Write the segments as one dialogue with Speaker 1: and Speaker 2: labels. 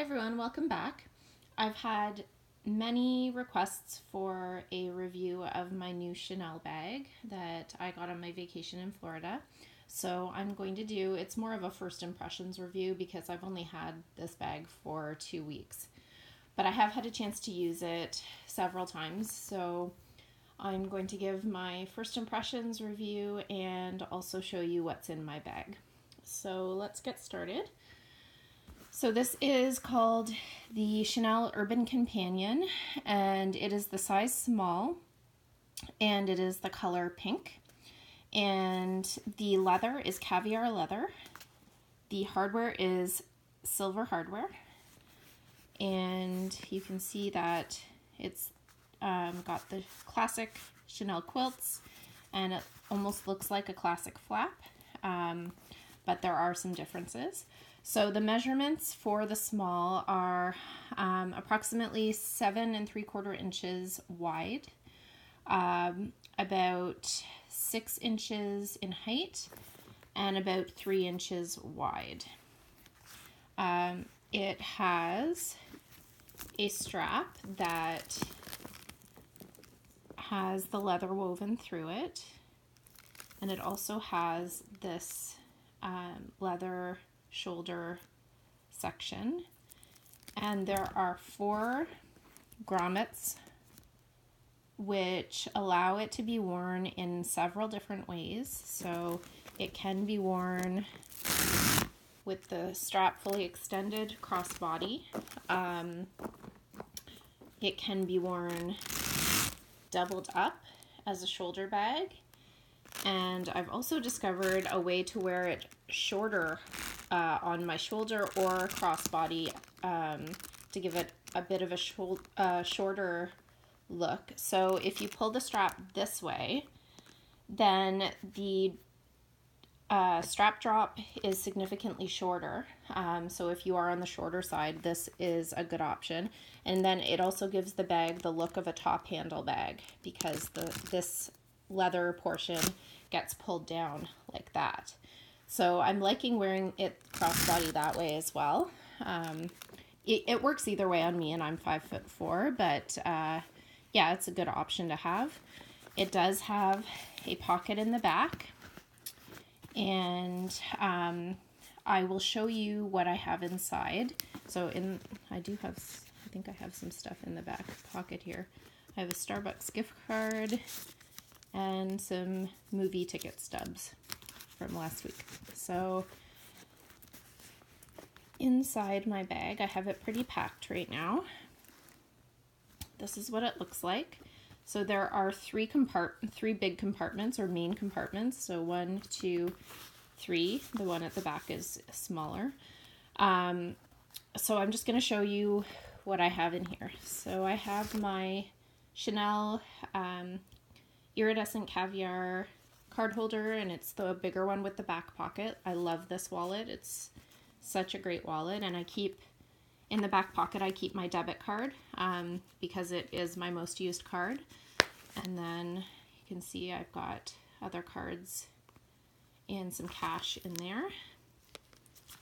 Speaker 1: Everyone, welcome back. I've had many requests for a review of my new Chanel bag that I got on my vacation in Florida. So I'm going to do, it's more of a first impressions review because I've only had this bag for two weeks. But I have had a chance to use it several times, so I'm going to give my first impressions review and also show you what's in my bag. So let's get started. So this is called the Chanel Urban Companion and it is the size small and it is the color pink and the leather is caviar leather. The hardware is silver hardware and you can see that it's um, got the classic Chanel quilts and it almost looks like a classic flap um, but there are some differences. So the measurements for the small are um, approximately seven and three quarter inches wide, um, about six inches in height, and about three inches wide. Um, it has a strap that has the leather woven through it, and it also has this um, leather shoulder section. And there are four grommets which allow it to be worn in several different ways. So it can be worn with the strap fully extended crossbody. Um, it can be worn doubled up as a shoulder bag. And I've also discovered a way to wear it shorter uh, on my shoulder or crossbody um, to give it a bit of a uh, shorter look. So if you pull the strap this way, then the uh, strap drop is significantly shorter. Um, so if you are on the shorter side, this is a good option. And then it also gives the bag the look of a top handle bag because the this leather portion gets pulled down like that. So I'm liking wearing it crossbody that way as well. Um, it, it, works either way on me and I'm five foot four, but uh, yeah, it's a good option to have. It does have a pocket in the back and um, I will show you what I have inside. So in, I do have, I think I have some stuff in the back pocket here. I have a Starbucks gift card and some movie ticket stubs from last week. So inside my bag, I have it pretty packed right now. This is what it looks like. So there are three compart three big compartments or main compartments. So one, two, three. The one at the back is smaller. Um, so I'm just going to show you what I have in here. So I have my Chanel um, iridescent caviar card holder and it's the bigger one with the back pocket. I love this wallet. It's such a great wallet and I keep in the back pocket I keep my debit card um, because it is my most used card and then you can see I've got other cards and some cash in there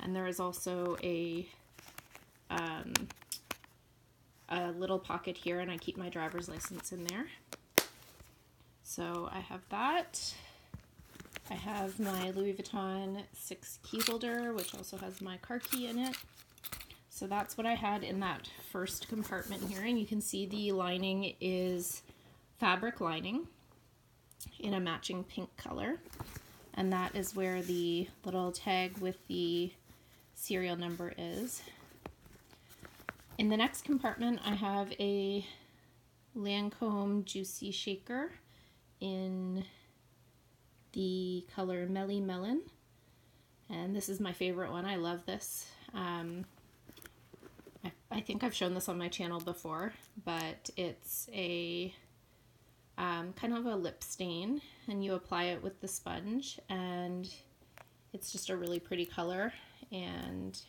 Speaker 1: and there is also a um, a little pocket here and I keep my driver's license in there so I have that I have my Louis Vuitton 6 key holder, which also has my car key in it. So that's what I had in that first compartment here. And you can see the lining is fabric lining in a matching pink color. And that is where the little tag with the serial number is. In the next compartment, I have a Lancome Juicy Shaker in the color Melly Melon. And this is my favorite one. I love this. Um, I, I, think I've shown this on my channel before, but it's a um, kind of a lip stain and you apply it with the sponge and it's just a really pretty color and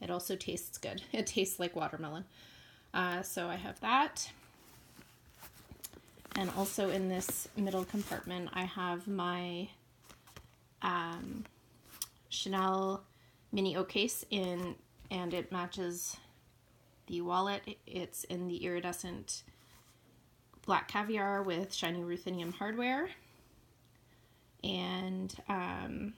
Speaker 1: it also tastes good. It tastes like watermelon. Uh, so I have that. And also in this middle compartment, I have my um, Chanel mini O case in, and it matches the wallet, it's in the iridescent black caviar with shiny ruthenium hardware. And um,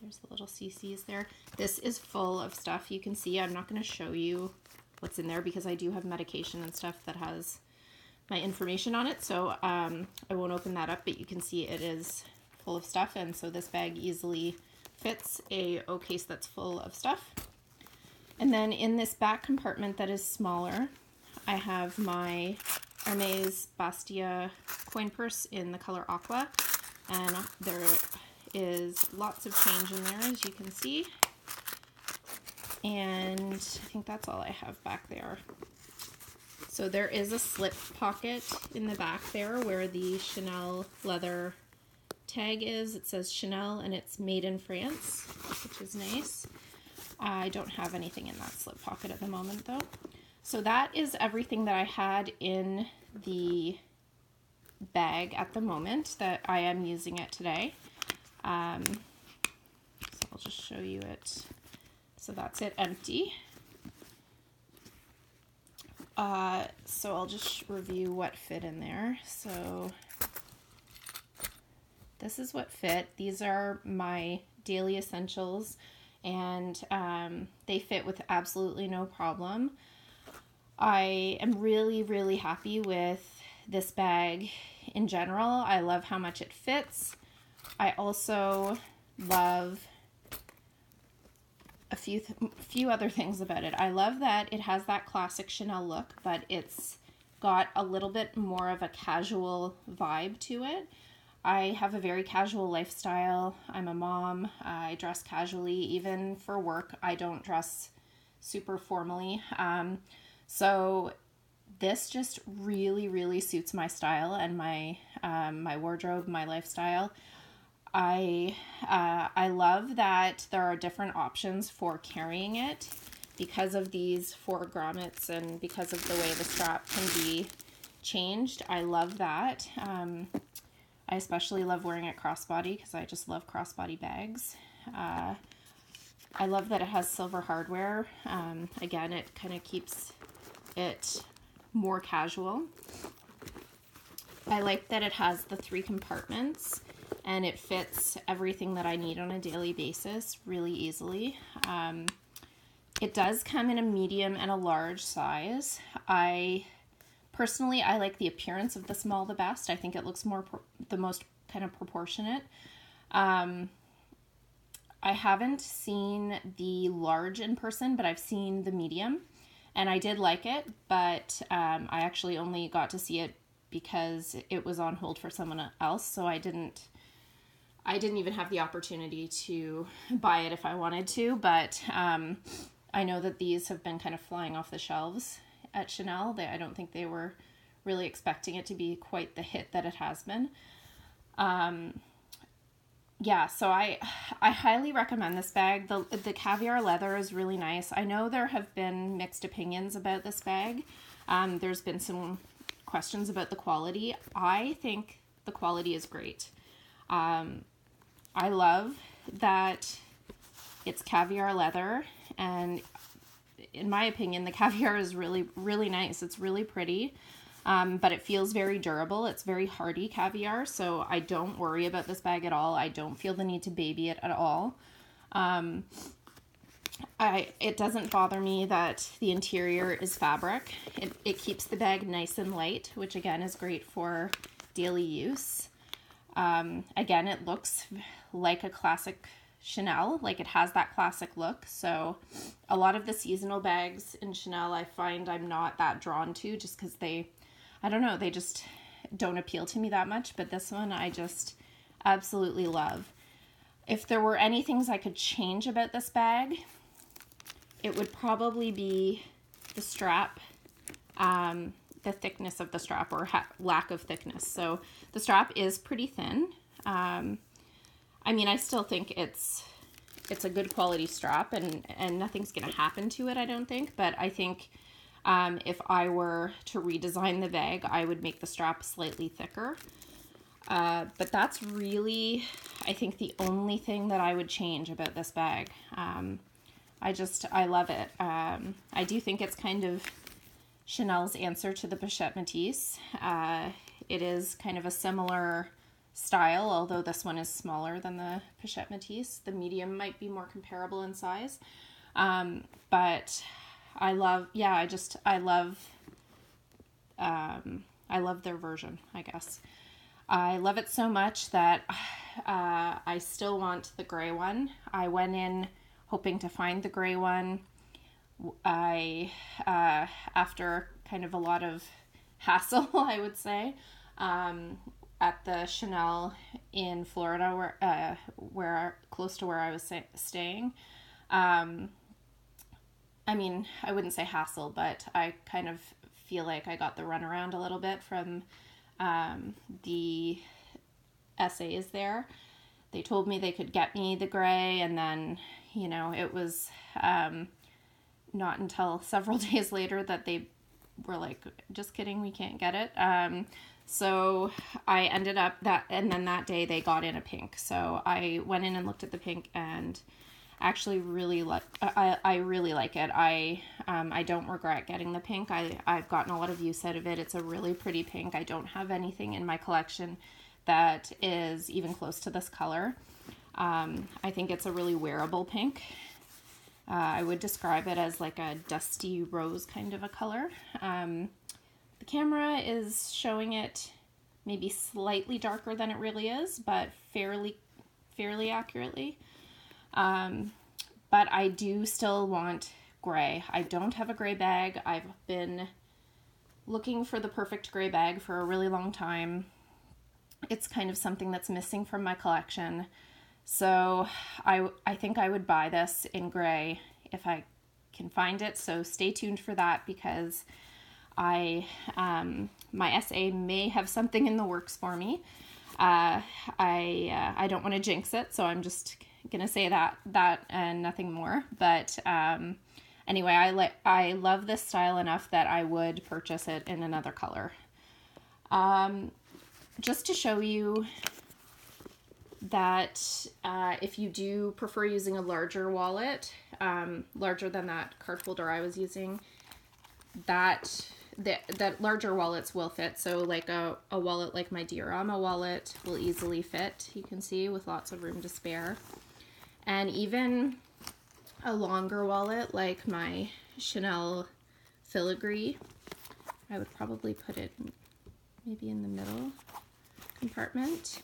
Speaker 1: there's the little CCs there. This is full of stuff. You can see I'm not going to show you what's in there because I do have medication and stuff that has my information on it. So um, I won't open that up, but you can see it is full of stuff. And so this bag easily fits a O case that's full of stuff. And then in this back compartment that is smaller, I have my Hermes Bastia coin purse in the color aqua. And there is lots of change in there, as you can see. And I think that's all I have back there. So there is a slip pocket in the back there where the Chanel leather tag is. It says Chanel and it's made in France, which is nice. I don't have anything in that slip pocket at the moment though. So that is everything that I had in the bag at the moment that I am using it today. Um, so I'll just show you it. So that's it empty. Uh, so I'll just review what fit in there. So this is what fit. These are my daily essentials and um, they fit with absolutely no problem. I am really, really happy with this bag in general. I love how much it fits. I also love a few th few other things about it. I love that it has that classic Chanel look, but it's got a little bit more of a casual vibe to it. I have a very casual lifestyle. I'm a mom. I dress casually, even for work. I don't dress super formally. Um, so this just really, really suits my style and my um, my wardrobe, my lifestyle. I uh, I love that there are different options for carrying it because of these four grommets and because of the way the strap can be changed. I love that. Um, I especially love wearing it crossbody because I just love crossbody bags. Uh, I love that it has silver hardware. Um, again, it kind of keeps it more casual. I like that it has the three compartments and it fits everything that I need on a daily basis really easily. Um, it does come in a medium and a large size. I Personally, I like the appearance of the small the best. I think it looks more the most kind of proportionate. Um, I haven't seen the large in person, but I've seen the medium, and I did like it. But um, I actually only got to see it because it was on hold for someone else, so I didn't. I didn't even have the opportunity to buy it if I wanted to, but um, I know that these have been kind of flying off the shelves at Chanel. They, I don't think they were really expecting it to be quite the hit that it has been. Um, yeah, so I I highly recommend this bag. The the caviar leather is really nice. I know there have been mixed opinions about this bag. Um, there's been some questions about the quality. I think the quality is great. Um, I love that it's caviar leather and in my opinion, the caviar is really, really nice. It's really pretty, um, but it feels very durable. It's very hardy caviar, so I don't worry about this bag at all. I don't feel the need to baby it at all. Um, I, it doesn't bother me that the interior is fabric. It, it keeps the bag nice and light, which again is great for daily use. Um, again, it looks like a classic Chanel. Like it has that classic look. So a lot of the seasonal bags in Chanel, I find I'm not that drawn to just because they, I don't know, they just don't appeal to me that much. But this one I just absolutely love. If there were any things I could change about this bag, it would probably be the strap, um, the thickness of the strap or lack of thickness. So the strap is pretty thin. Um, I mean, I still think it's it's a good quality strap and and nothing's gonna happen to it. I don't think, but I think um, if I were to redesign the bag, I would make the strap slightly thicker. Uh, but that's really, I think, the only thing that I would change about this bag. Um, I just, I love it. Um, I do think it's kind of Chanel's answer to the Pochette Métis. Uh, it is kind of a similar style, although this one is smaller than the Pochette Métis. The medium might be more comparable in size. Um, but I love, yeah, I just, I love, um, I love their version, I guess. I love it so much that uh, I still want the gray one. I went in hoping to find the gray one. I, uh, after kind of a lot of hassle, I would say, um, at the Chanel in Florida, where uh, where close to where I was staying. Um, I mean, I wouldn't say hassle, but I kind of feel like I got the runaround a little bit from um, the SAs there. They told me they could get me the gray, and then, you know, it was um, not until several days later that they were like, just kidding, we can't get it. So I ended up that, and then that day they got in a pink. So I went in and looked at the pink and actually really like I, I really like it. I um, i don't regret getting the pink. I i've gotten a lot of use out of it. It's a really pretty pink. I don't have anything in my collection that is even close to this color. Um, i think it's a really wearable pink. Uh, I would describe it as like a dusty rose kind of a color. Um, the camera is showing it maybe slightly darker than it really is, but fairly, fairly accurately. Um, but I do still want gray. I don't have a gray bag. I've been looking for the perfect gray bag for a really long time. It's kind of something that's missing from my collection. So I, I think I would buy this in gray if I can find it. So stay tuned for that because I um, my SA may have something in the works for me. Uh, I uh, I don't want to jinx it, so I'm just gonna say that that and nothing more. But um, anyway, I like I love this style enough that I would purchase it in another color. Um, just to show you that uh, if you do prefer using a larger wallet, um, larger than that card holder I was using, that that, that larger wallets will fit. So like a, a wallet like my Diorama wallet will easily fit, you can see, with lots of room to spare. And even a longer wallet like my Chanel filigree, I would probably put it maybe in the middle compartment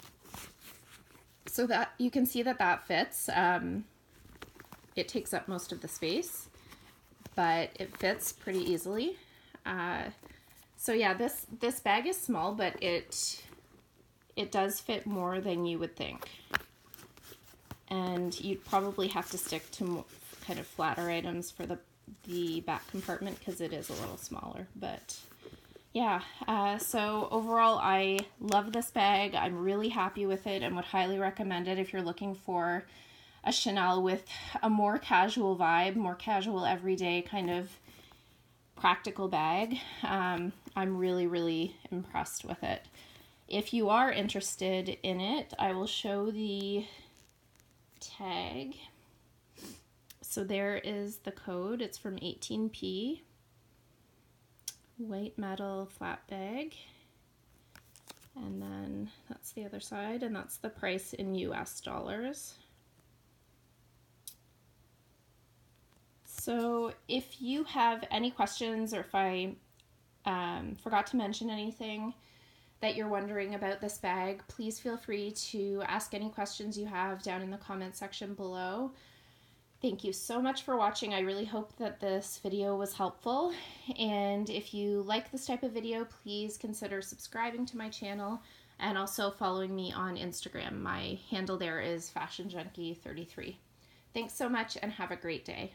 Speaker 1: so that you can see that that fits. Um, it takes up most of the space, but it fits pretty easily. Uh, so yeah, this this bag is small, but it it does fit more than you would think. And you'd probably have to stick to kind of flatter items for the the back compartment because it is a little smaller, but yeah, uh, so overall, I love this bag. I'm really happy with it and would highly recommend it if you're looking for a Chanel with a more casual vibe, more casual, everyday kind of practical bag. Um, I'm really, really impressed with it. If you are interested in it, I will show the tag. So there is the code. It's from 18P white metal flat bag. And then that's the other side, and that's the price in US dollars. So if you have any questions or if I um, forgot to mention anything that you're wondering about this bag, please feel free to ask any questions you have down in the comment section below. Thank you so much for watching. I really hope that this video was helpful. And if you like this type of video, please consider subscribing to my channel and also following me on Instagram. My handle there is Fashion Junky 33 Thanks so much and have a great day.